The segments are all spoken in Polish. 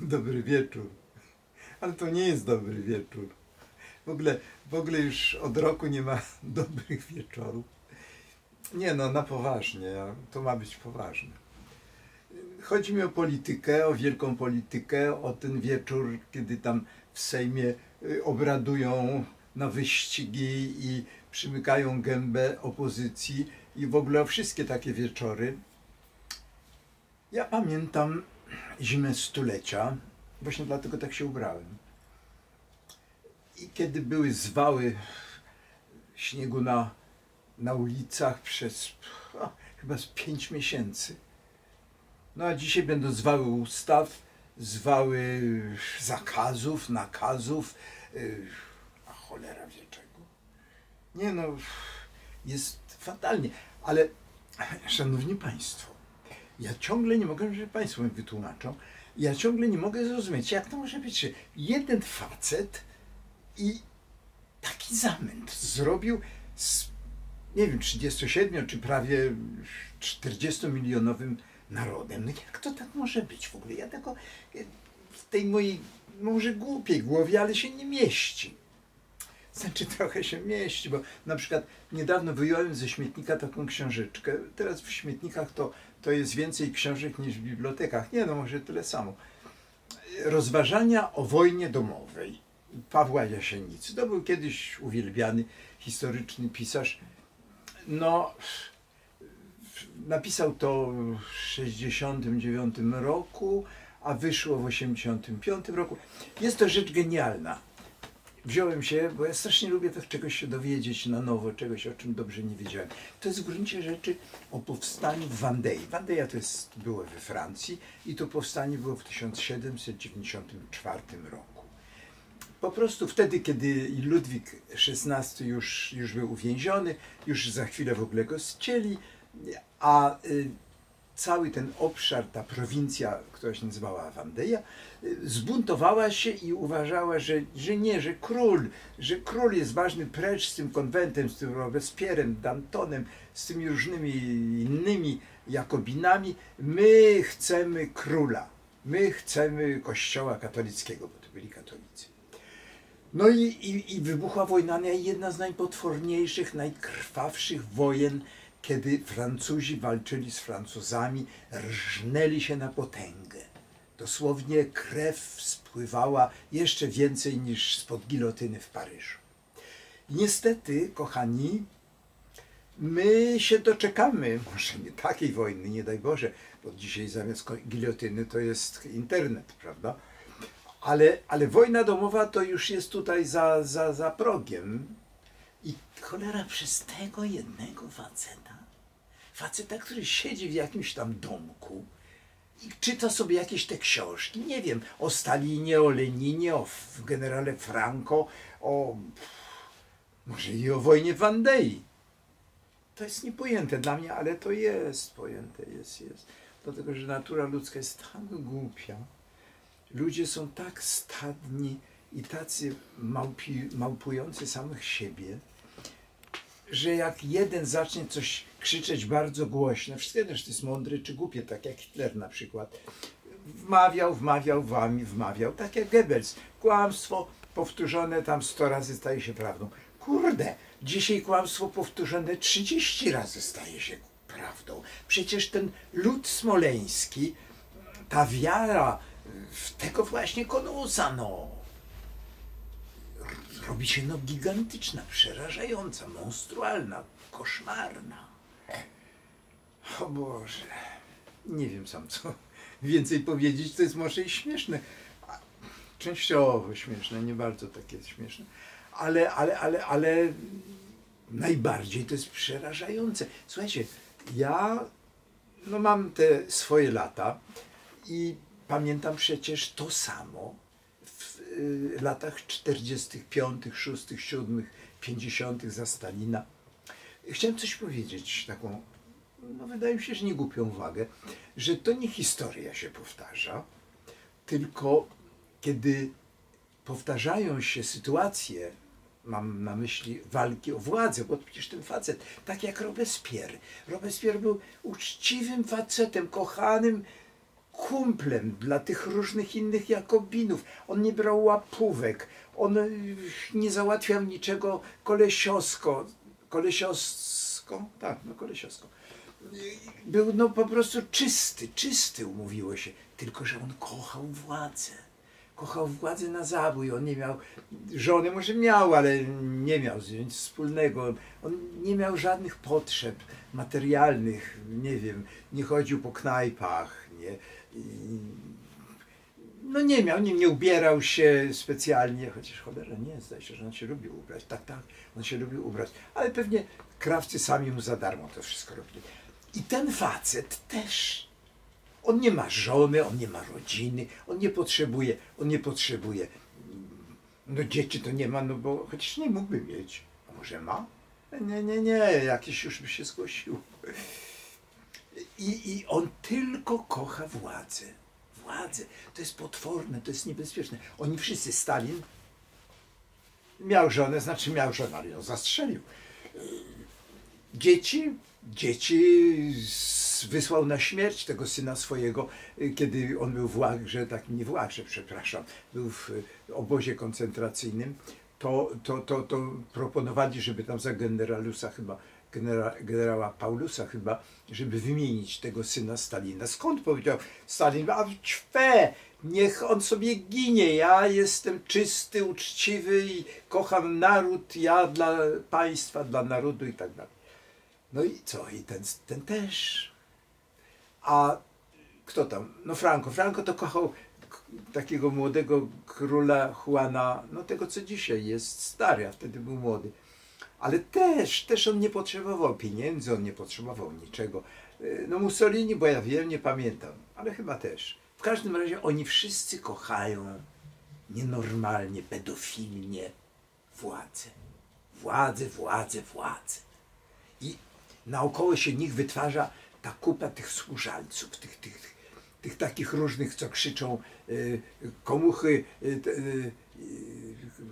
Dobry wieczór. Ale to nie jest dobry wieczór. W ogóle, w ogóle już od roku nie ma dobrych wieczorów. Nie no, na poważnie. To ma być poważne. Chodzi mi o politykę, o wielką politykę, o ten wieczór, kiedy tam w Sejmie y, obradują na wyścigi i przymykają gębę opozycji i w ogóle o wszystkie takie wieczory. Ja pamiętam zimę stulecia, właśnie dlatego tak się ubrałem. I kiedy były zwały śniegu na, na ulicach przez o, chyba z pięć miesięcy. No a dzisiaj będą zwały ustaw, zwały zakazów, nakazów, yy, a cholera wie czego. Nie no, jest fatalnie, ale szanowni państwo, ja ciągle nie mogę, żeby Państwo mi wytłumaczą, ja ciągle nie mogę zrozumieć, jak to może być, że jeden facet i taki zamęt zrobił z, nie wiem, 37 czy prawie 40 milionowym narodem. No jak to tak może być w ogóle? Ja tego w tej mojej może głupiej głowie, ale się nie mieści. Znaczy trochę się mieści, bo na przykład niedawno wyjąłem ze śmietnika taką książeczkę. Teraz w śmietnikach to, to jest więcej książek niż w bibliotekach. Nie no, może tyle samo. Rozważania o wojnie domowej Pawła Jasienicy. To był kiedyś uwielbiany historyczny pisarz. No, napisał to w 69 roku, a wyszło w 85 roku. Jest to rzecz genialna wziąłem się, bo ja strasznie lubię tak czegoś się dowiedzieć na nowo, czegoś, o czym dobrze nie wiedziałem. To jest w gruncie rzeczy o powstaniu w Vendée. Vendée to jest, było we Francji i to powstanie było w 1794 roku. Po prostu wtedy, kiedy Ludwik XVI już, już był uwięziony, już za chwilę w ogóle go zcięli, a y, cały ten obszar, ta prowincja, która się nazywała Wandeja, zbuntowała się i uważała, że, że nie, że król, że król jest ważny precz z tym konwentem, z tym Robespierrem, Dantonem, z tymi różnymi innymi Jakobinami. My chcemy króla, my chcemy kościoła katolickiego, bo to byli katolicy. No i, i, i wybuchła wojna, jedna z najpotworniejszych, najkrwawszych wojen, kiedy Francuzi walczyli z Francuzami, rżnęli się na potęgę. Dosłownie krew spływała jeszcze więcej niż spod gilotyny w Paryżu. Niestety, kochani, my się doczekamy, może nie takiej wojny, nie daj Boże, bo dzisiaj zamiast gilotyny to jest internet, prawda? Ale, ale wojna domowa to już jest tutaj za, za, za progiem. I cholera przez tego jednego faceta, faceta, który siedzi w jakimś tam domku i czyta sobie jakieś te książki, nie wiem, o Stalinie, o Leninie, o generale Franco, o może i o wojnie Wandei. To jest niepojęte dla mnie, ale to jest pojęte, jest, jest. Dlatego, że natura ludzka jest tak głupia. Ludzie są tak stadni i tacy małpi, małpujący samych siebie, że jak jeden zacznie coś krzyczeć bardzo głośno, wszystko też to jest mądry czy głupie, tak jak Hitler na przykład, wmawiał, wmawiał, wami, wmawiał, tak jak Goebbels. Kłamstwo powtórzone tam 100 razy staje się prawdą. Kurde, dzisiaj kłamstwo powtórzone 30 razy staje się prawdą. Przecież ten lud smoleński, ta wiara w tego właśnie konusa, no, robi się no gigantyczna, przerażająca, monstrualna, koszmarna. O Boże, nie wiem sam co więcej powiedzieć, to jest może i śmieszne. Częściowo śmieszne, nie bardzo takie śmieszne, ale, ale, ale, ale najbardziej to jest przerażające. Słuchajcie, ja no mam te swoje lata i pamiętam przecież to samo Y, latach 45., 6., 7., 50. za Stalina. Chciałem coś powiedzieć, taką, no wydaje mi się, że nie głupią uwagę, że to nie historia się powtarza, tylko kiedy powtarzają się sytuacje, mam na myśli walki o władzę, bo przecież ten facet, tak jak Robespierre, Robespierre był uczciwym facetem, kochanym kumplem dla tych różnych innych Jakobinów. On nie brał łapówek, on y, nie załatwiał niczego kolesiowsko. Kolesiowsko? Tak, no kolesiowsko. Y, Był no po prostu czysty, czysty umówiło się. Tylko, że on kochał władzę. Kochał władzę na zabój. On nie miał żony, może miał, ale nie miał z nic wspólnego. On nie miał żadnych potrzeb materialnych, nie wiem, nie chodził po knajpach, nie, no nie miał, nie, nie ubierał się specjalnie, chociaż cholera nie, zdaje się, że on się lubił ubrać. Tak, tak, on się lubił ubrać. Ale pewnie krawcy sami mu za darmo to wszystko robili. I ten facet też. On nie ma żony, on nie ma rodziny, on nie potrzebuje, on nie potrzebuje. No dzieci to nie ma, no bo chociaż nie mógłby mieć. A może ma? Nie, nie, nie, jakiś już by się zgłosił. I, I on tylko kocha władzę. Władzę. To jest potworne, to jest niebezpieczne. Oni wszyscy, Stalin miał żonę, znaczy miał żonę, ale ją zastrzelił. Dzieci, dzieci wysłał na śmierć tego syna swojego, kiedy on był w Łagrze, tak nie w Łagrze, przepraszam, był w obozie koncentracyjnym, to, to, to, to proponowali, żeby tam za generalusa chyba, genera, generała Paulusa chyba, żeby wymienić tego syna Stalina. Skąd powiedział Stalin? A ćwe, niech on sobie ginie, ja jestem czysty, uczciwy i kocham naród, ja dla państwa, dla narodu i tak dalej. No i co? I ten, ten też. A kto tam? No Franco. Franco to kochał takiego młodego króla Juana, no tego co dzisiaj jest stary, a wtedy był młody. Ale też, też on nie potrzebował pieniędzy, on nie potrzebował niczego. Y, No Mussolini, bo ja wiem, nie pamiętam, ale chyba też. W każdym razie oni wszyscy kochają nienormalnie, pedofilnie władzę. Władzę, władzę, władzę. I naokoło się nich wytwarza ta kupa tych służalców, tych, tych, tych, tych takich różnych, co krzyczą y, komuchy, y, y,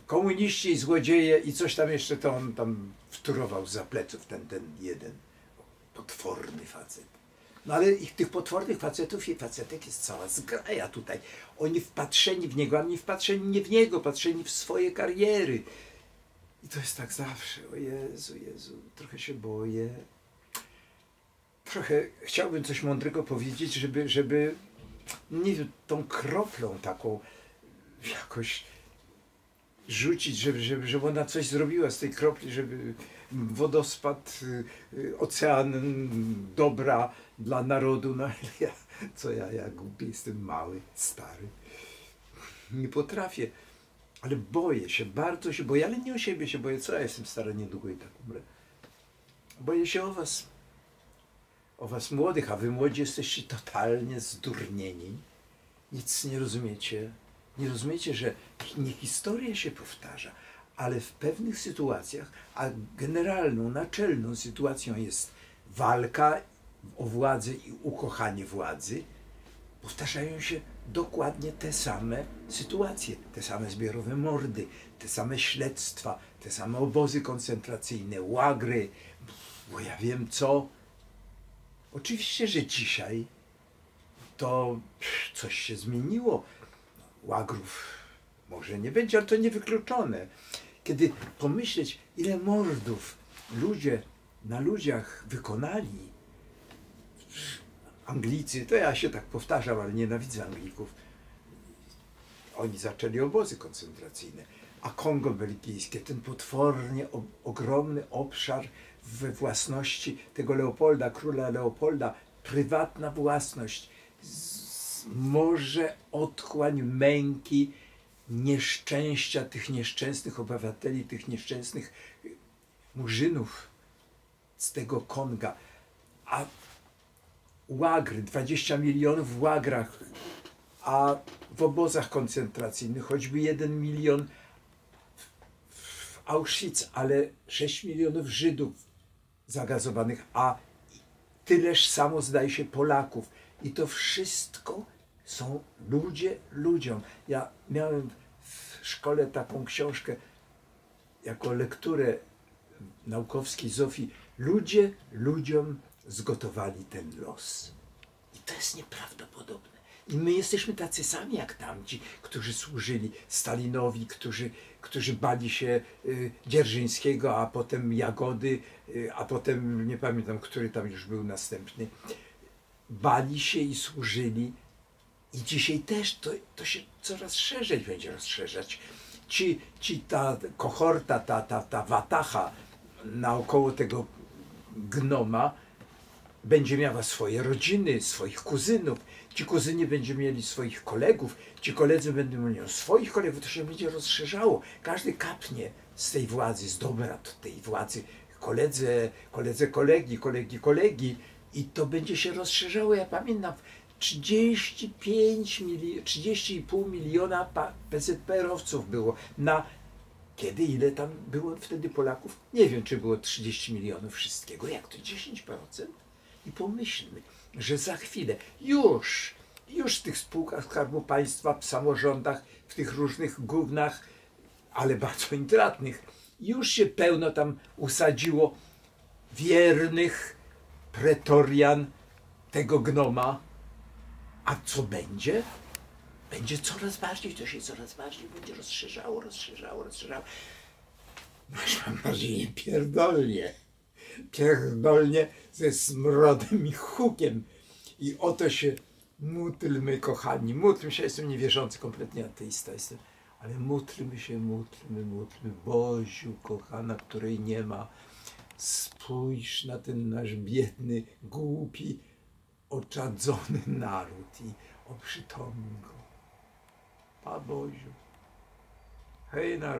komuniści i złodzieje i coś tam jeszcze to on tam wturował za pleców ten, ten jeden potworny facet. No ale ich tych potwornych facetów i facetek jest cała zgraja tutaj. Oni wpatrzeni w niego, a nie wpatrzeni nie w niego, patrzeni w swoje kariery. I to jest tak zawsze. O Jezu, Jezu, trochę się boję. Trochę chciałbym coś mądrego powiedzieć, żeby, żeby nie tą kroplą taką jakoś rzucić, żeby, żeby, żeby ona coś zrobiła z tej kropli, żeby wodospad, y, y, ocean dobra dla narodu. No ja, co ja, ja głupi jestem mały, stary. Nie potrafię, ale boję się, bardzo się boję, ale nie o siebie się boję. Co ja jestem stary, niedługo i tak umrę. Boję się o was, o was młodych, a wy młodzi jesteście totalnie zdurnieni. Nic nie rozumiecie. Nie rozumiecie, że nie historia się powtarza, ale w pewnych sytuacjach, a generalną, naczelną sytuacją jest walka o władzę i ukochanie władzy, powtarzają się dokładnie te same sytuacje, te same zbiorowe mordy, te same śledztwa, te same obozy koncentracyjne, łagry, bo ja wiem co. Oczywiście, że dzisiaj to coś się zmieniło. Łagrów może nie będzie, ale to niewykluczone. Kiedy pomyśleć, ile mordów ludzie na ludziach wykonali, Anglicy, to ja się tak powtarzam, ale nienawidzę Anglików. Oni zaczęli obozy koncentracyjne, a Kongo belgijskie, ten potwornie ogromny obszar we własności tego Leopolda, króla Leopolda, prywatna własność, z, morze otchłań, męki, nieszczęścia tych nieszczęsnych obywateli, tych nieszczęsnych murzynów z tego Konga. A łagry, 20 milionów w łagrach, a w obozach koncentracyjnych choćby 1 milion w Auschwitz, ale 6 milionów Żydów zagazowanych, a tyleż samo zdaje się Polaków. I to wszystko są ludzie ludziom. Ja miałem w szkole taką książkę jako lekturę naukowskiej Zofii. Ludzie ludziom zgotowali ten los. I to jest nieprawdopodobne. I my jesteśmy tacy sami jak tamci, którzy służyli Stalinowi, którzy, którzy bali się y, Dzierżyńskiego, a potem Jagody, y, a potem nie pamiętam, który tam już był następny. Bali się i służyli. I dzisiaj też to, to się coraz szerzej będzie rozszerzać. Ci, ci ta kohorta, ta, ta, ta watacha naokoło tego gnoma będzie miała swoje rodziny, swoich kuzynów. Ci kuzyni będą mieli swoich kolegów, ci koledzy będą mieli swoich kolegów. To się będzie rozszerzało. Każdy kapnie z tej władzy, z dobra tej władzy. Koledze, koledze kolegi, kolegi kolegi. I to będzie się rozszerzało. Ja pamiętam, 35 mili- 30,5 miliona PZPR-owców było na kiedy, ile tam było wtedy Polaków? Nie wiem, czy było 30 milionów wszystkiego. Jak to 10%? I pomyślmy, że za chwilę już, już w tych spółkach Skarbu Państwa, w samorządach, w tych różnych gównach, ale bardzo intratnych, już się pełno tam usadziło wiernych pretorian tego gnoma. A co będzie? Będzie coraz bardziej, to się coraz bardziej będzie rozszerzało, rozszerzało, rozszerzało. Masz mam nadzieję pierdolnie. Pierdolnie ze smrodem i hukiem. I oto się módlmy, kochani. Módlmy się, jestem niewierzący, kompletnie ateista jestem. Ale módlmy się, módlmy, módlmy. Boziu, kochana, której nie ma. Spójrz na ten nasz biedny, głupi, oczadzony naród i oprzytomnij go. A Boziu, hej naród.